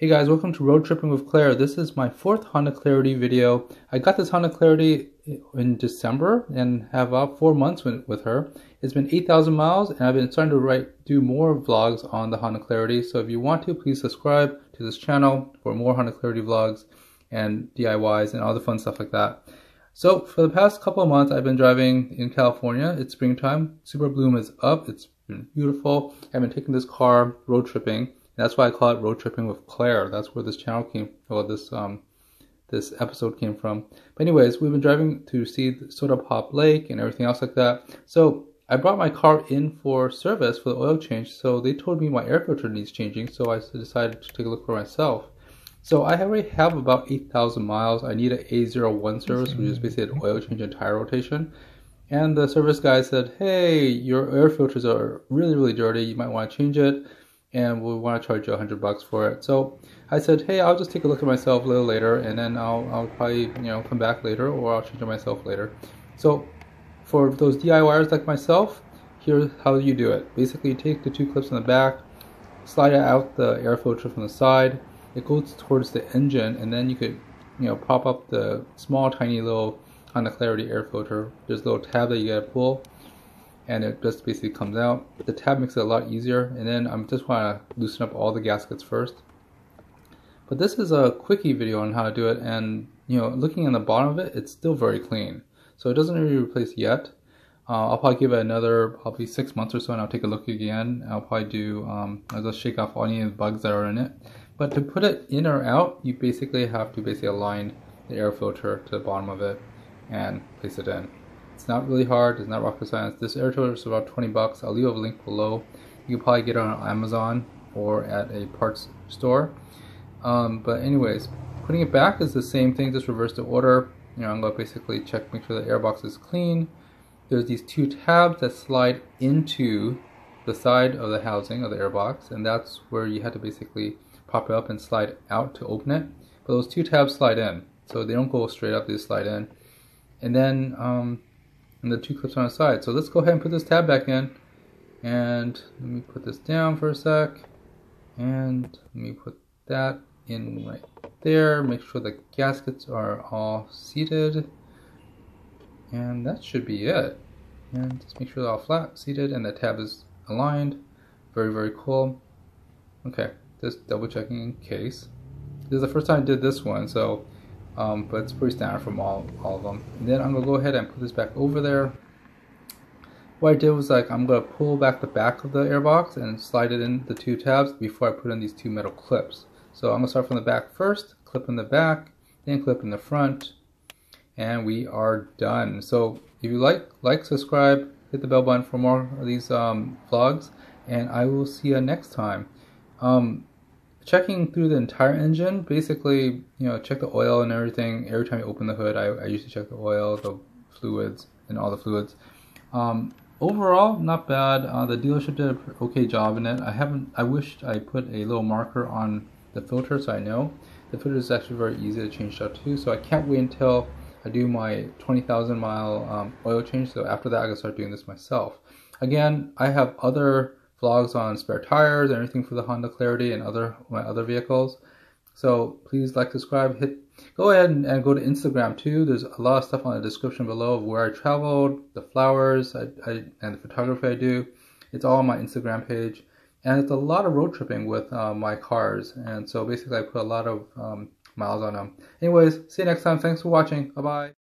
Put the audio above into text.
Hey guys, welcome to Road Tripping with Claire. This is my fourth Honda Clarity video. I got this Honda Clarity in December and have about four months with her. It's been 8,000 miles and I've been starting to write, do more vlogs on the Honda Clarity. So if you want to, please subscribe to this channel for more Honda Clarity vlogs and DIYs and all the fun stuff like that. So for the past couple of months, I've been driving in California. It's springtime. Super Bloom is up. It's been beautiful. I've been taking this car road tripping that's why I call it road tripping with Claire. That's where this channel came, or this um, this episode came from. But anyways, we've been driving to see Soda Pop Lake and everything else like that. So I brought my car in for service for the oil change. So they told me my air filter needs changing. So I decided to take a look for myself. So I already have about 8,000 miles. I need an A01 service, which is basically an oil change and tire rotation. And the service guy said, hey, your air filters are really, really dirty. You might want to change it and we want to charge you a hundred bucks for it. So I said, hey, I'll just take a look at myself a little later, and then I'll I'll probably you know come back later, or I'll change it myself later. So for those DIYers like myself, here's how you do it. Basically, you take the two clips in the back, slide out the air filter from the side. It goes towards the engine, and then you could you know pop up the small, tiny little Honda Clarity air filter. There's a little tab that you gotta pull and it just basically comes out. The tab makes it a lot easier and then I am just want to loosen up all the gaskets first. But this is a quickie video on how to do it and you know looking in the bottom of it it's still very clean. So it doesn't really replace yet. Uh, I'll probably give it another probably six months or so and I'll take a look again. I'll probably do, um, I'll just shake off any of the bugs that are in it. But to put it in or out, you basically have to basically align the air filter to the bottom of it and place it in. It's not really hard. It's not rocket science. This air filter is about 20 bucks. I'll leave a link below. You can probably get it on Amazon or at a parts store. Um, but anyways, putting it back is the same thing. Just reverse the order. You know, I'm gonna basically check, make sure the air box is clean. There's these two tabs that slide into the side of the housing of the air box, and that's where you have to basically pop it up and slide out to open it. But those two tabs slide in, so they don't go straight up; they slide in. And then um, and the two clips on the side. So let's go ahead and put this tab back in. And let me put this down for a sec. And let me put that in right there. Make sure the gaskets are all seated. And that should be it. And just make sure they're all flat, seated, and the tab is aligned. Very, very cool. Okay, just double checking in case. This is the first time I did this one, so um, but it's pretty standard from all, all of them. And then I'm to go ahead and put this back over there. What I did was like I'm to pull back the back of the airbox and slide it in the two tabs before I put in these two metal clips. So I'm to start from the back first, clip in the back, then clip in the front, and we are done. So if you like, like, subscribe, hit the bell button for more of these um, vlogs, and I will see you next time. Um, checking through the entire engine, basically, you know, check the oil and everything. Every time you open the hood, I, I usually check the oil, the fluids, and all the fluids. Um, overall, not bad. Uh, the dealership did an okay job in it. I haven't. I wished I put a little marker on the filter so I know. The filter is actually very easy to change out too. So I can't wait until I do my 20,000 mile um, oil change. So after that, I can start doing this myself. Again, I have other vlogs on spare tires and everything for the Honda Clarity and other my other vehicles. So please like, subscribe, hit, go ahead and, and, go to Instagram too. There's a lot of stuff on the description below of where I traveled, the flowers, I, I, and the photography I do. It's all on my Instagram page. And it's a lot of road tripping with uh, my cars. And so basically I put a lot of um, miles on them. Anyways, see you next time. Thanks for watching. Bye-bye.